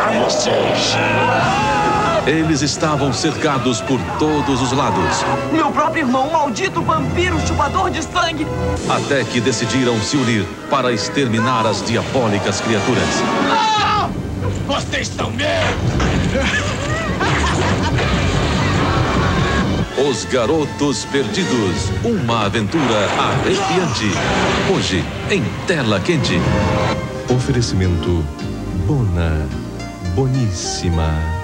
vocês. Eles estavam cercados por todos os lados. Meu próprio irmão, um maldito vampiro chupador de sangue. Até que decidiram se unir para exterminar as diabólicas criaturas. Ah! Vocês são meus! Os Garotos Perdidos. Uma aventura arrepiante. Hoje, em tela quente. Oferecimento Bona Boníssima.